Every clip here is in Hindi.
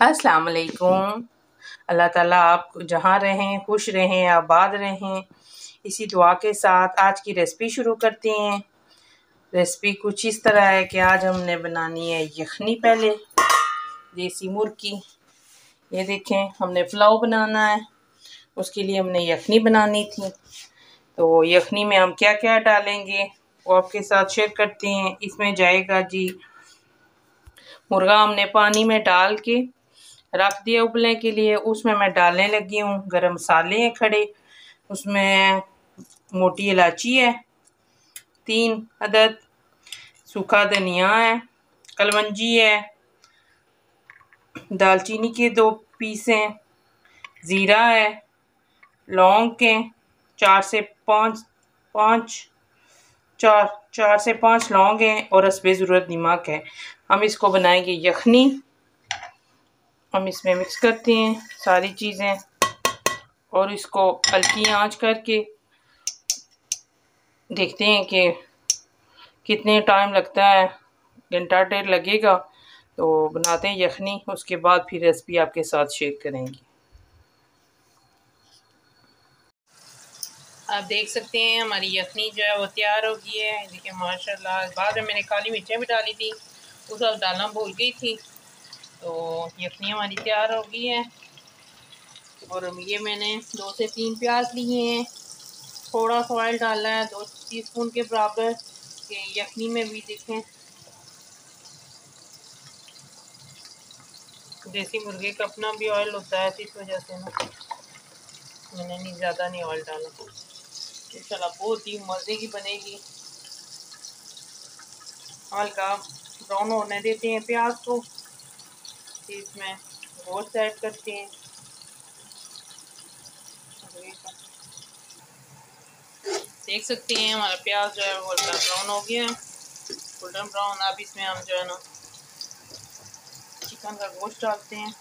अस्सलाम वालेकुम अल्लाह ताला आप जहाँ रहें, खुश रहें, आबाद रहें। इसी दुआ के साथ आज की रेसिपी शुरू करते हैं। रेसिपी कुछ इस तरह है कि आज हमने बनानी है यखनी पहले, देसी मुर्गी। ये देखें, हमने पुलाव बनाना है। उसके लिए हमने यखनी बनानी थी। तो यखनी में हम क्या क्या डालेंगे, वो आपके साथ शेयर करते हैं। इसमें जाएगा जी, मुर्गा हमने पानी में डाल के रख दिया उबलने के लिए। उसमें मैं डालने लगी हूँ। गरम मसाले हैं खड़े। उसमें मोटी इलायची है। तीन अदद। सूखा धनिया है। कलवंजी है। दालचीनी के दो पीस हैं। ज़ीरा है। लौंग के चार से पाँच पाँच, चार चार से पाँच लौंग हैं और हसबे ज़रूरत नमक है। हम इसको बनाएँगे यखनी। हम इसमें मिक्स करते हैं सारी चीज़ें और इसको हल्की आँच करके देखते हैं कि कितने टाइम लगता है। घंटा डेढ़ लगेगा तो बनाते हैं यखनी, उसके बाद फिर रेसिपी आपके साथ शेयर करेंगे। आप देख सकते हैं हमारी यखनी जो है वो तैयार हो गई है। देखिए, माशाल्लाह, बाद में मैंने काली मिर्चें भी डाली थी, उस वक्त डालना भूल गई थी। तो यखनी हमारी तैयार हो गई है। और ये मैंने दो से तीन प्याज लिए हैं। थोड़ा सा ऑयल डाला है, दो टीस्पून के बराबर। यखनी में भी देखें। देसी मुर्गे का अपना भी ऑयल होता है, इस वजह से ना। मैंने नहीं, ज़्यादा नहीं ऑयल डाला। इंशाल्लाह बहुत ही मज़े की बनेगी। हल्का ब्राउन होने देते हैं प्याज को। इसमें गोश्त ऐड करती हैं। देख सकते हैं, हमारा प्याज जो है वो ब्राउन हो गया। है गोल्डन ब्राउन अब इसमें हम जो है ना चिकन का गोश्त डालते हैं।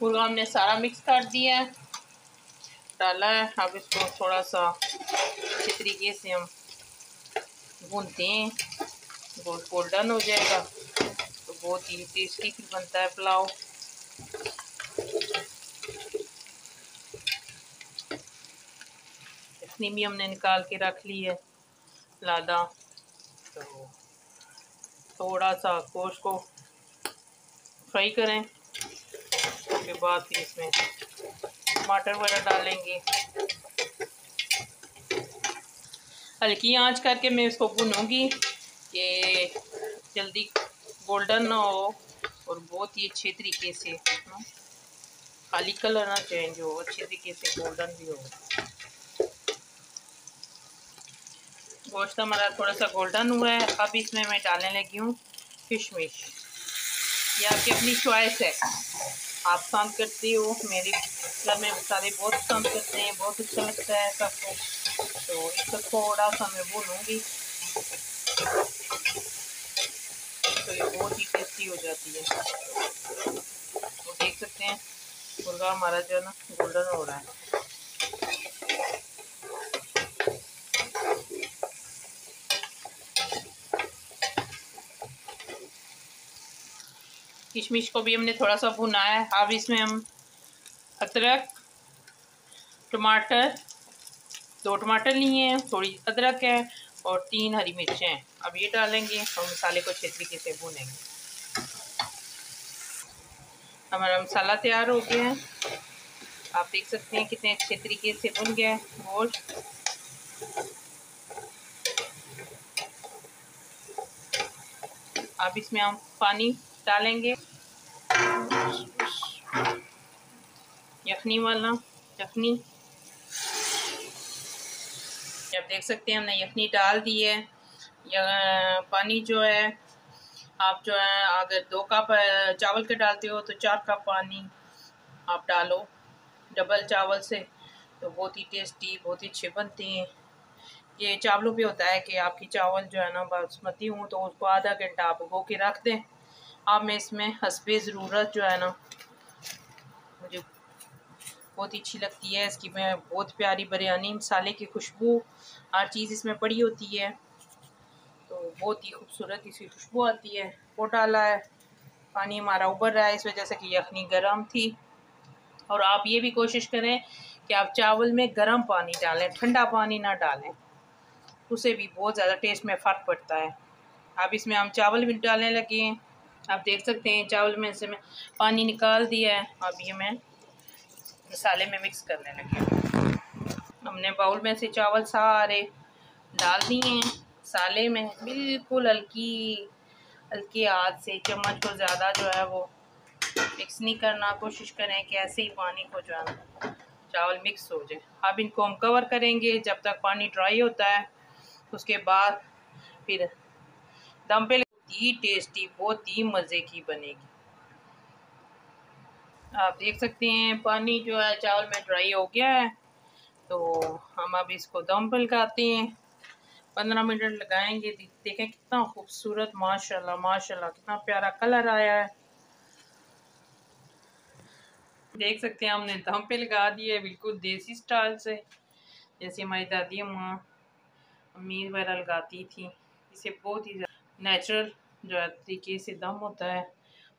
पूरा हमने सारा मिक्स कर दिया है। डाला है। अब इसको थोड़ा सा अच्छे तरीके से हम भूनते हैं। बहुत गोल्डन हो जाएगा। तो बहुत ही टेस्टी फिर बनता है पुलाव। इतनी भी हमने निकाल के रख ली है लादा। तो थोड़ा सा गोश्त को फ्राई करें। उसके बाद फिर इसमें टमाटर वगैरह डालेंगे। हल्की आँच करके मैं इसको भूनूँगी कि जल्दी गोल्डन ना हो और बहुत ही अच्छे तरीके से खाली कलर ना चेंज हो, अच्छे तरीके से गोल्डन भी हो। गोश्त हमारा थोड़ा सा गोल्डन हुआ है, अब इसमें मैं डालने लगी हूँ किशमिश। ये आपकी अपनी चॉइस है। आप पसंद करती हो। मेरी घर में सारे बहुत पसंद करते हैं, बहुत अच्छा लगता है सबको तो इसको थोड़ा सा मैं बोलूँगी। तो ये बहुत ही टेस्टी हो जाती है। तो देख सकते हैं, मुर्गा हमारा जो है ना गोल्डन हो रहा है। किशमिश को भी हमने थोड़ा सा भुना है। अब इसमें हम अदरक, टमाटर, दो टमाटर लिए हैं, थोड़ी अदरक है और तीन हरी मिर्चें हैं। अब ये डालेंगे और मसाले को अच्छे तरीके से भूनेंगे। हमारा मसाला तैयार हो गया है। आप देख सकते हैं कितने अच्छे तरीके से भुन गया है गोश्त अब इसमें हम पानी डालेंगे। यखनी वाला, यखनी। जब देख सकते हैं हमने यखनी डाल दी है। या पानी जो है, आप जो है, अगर दो कप चावल के डालते हो तो चार कप पानी आप डालो, डबल चावल से। तो बहुत ही टेस्टी, बहुत ही अच्छे बनते हैं। ये चावलों पे होता है कि आपकी चावल जो है ना, बासमती हूँ तो उसको आधा घंटा आप उगो के रख दें। अब मैं इसमें हंसपे ज़रूरत जो है ना। मुझे बहुत ही अच्छी लगती है, इसकी मैं बहुत प्यारी बिरयानी, मसाले की खुशबू, हर चीज़ इसमें पड़ी होती है। तो बहुत ही खूबसूरत इसकी खुशबू आती है। वो डाला है। पानी हमारा उबर रहा है, इस वजह से कि यखनी गर्म थी। और आप ये भी कोशिश करें कि आप चावल में गर्म पानी डालें, ठंडा पानी ना डालें। उसे भी बहुत ज़्यादा टेस्ट में फ़र्क पड़ता है। अब इसमें हम चावल भी डालने लगे हैं। आप देख सकते हैं, चावल में से मैं पानी निकाल दिया है। अब ये मैं मसाले में मिक्स करने लगे हमने बाउल में से चावल सारे डाल दिए हैं। मसाले में बिल्कुल हल्की हल्की हाथ से, चम्मच को ज़्यादा जो है वो मिक्स नहीं करना। कोशिश करें कि ऐसे ही पानी को जो है चावल मिक्स हो जाए। अब इनको हम कवर करेंगे। जब तक पानी ड्राई होता है, उसके बाद फिर दम पे ही टेस्टी बहुत ही मज़े की बनेगी। आप देख सकते हैं, पानी जो है, चावल में ड्राई हो गया है। तो हम अब इसको दम पे लगाते हैं। पंद्रह मिनट लगाएँगे देखें कितना खूबसूरत, माशाल्लाह माशाल्लाह, कितना प्यारा कलर आया है। देख सकते हैं, हमने दम पे लगा है, बिल्कुल देसी स्टाइल से। जैसे हमारी दादी माँ अम्मी वगैरह लगाती थी। इसे बहुत ही नेचुरल जो है तरीके से दम होता है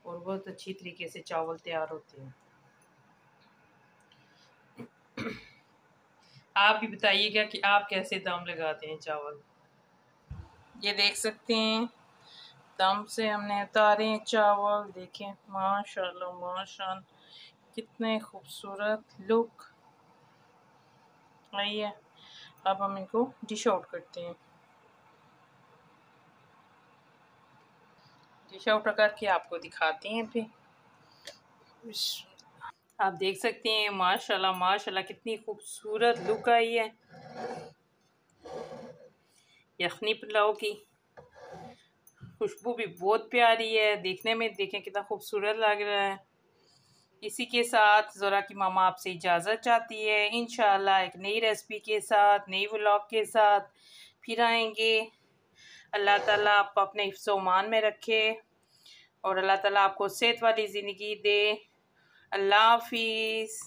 और बहुत अच्छी तरीके से चावल तैयार होते हैं। आप भी बताइएगा कि आप कैसे दम लगाते हैं चावल? ये देख सकते हैं, दम से हमने उतारे हैं चावल, देखें, माशाल्लाह माशाल्लाह, कितने खूबसूरत लुक। आइए, अब हम इनको डिश आउट करते हैं। डिश आउट करके आपको दिखाते हैं फिर। आप देख सकते हैं, माशाल्लाह माशाल्लाह, कितनी खूबसूरत लुक आई है। यखनी पुलाव की खुशबू भी बहुत प्यारी है। देखने में, देखें कितना खूबसूरत लग रहा है। इसी के साथ ज़रा की मामा आपसे इजाज़त चाहती है। इन एक नई रेसिपी के साथ, नई व्लॉग के साथ फिर आएँगे। अल्लाह ताला आप अपने हिफ्सोमान में रखे। और अल्लाह ताला आपको सेहत वाली ज़िंदगी दे। अल्लाह हाफिज़।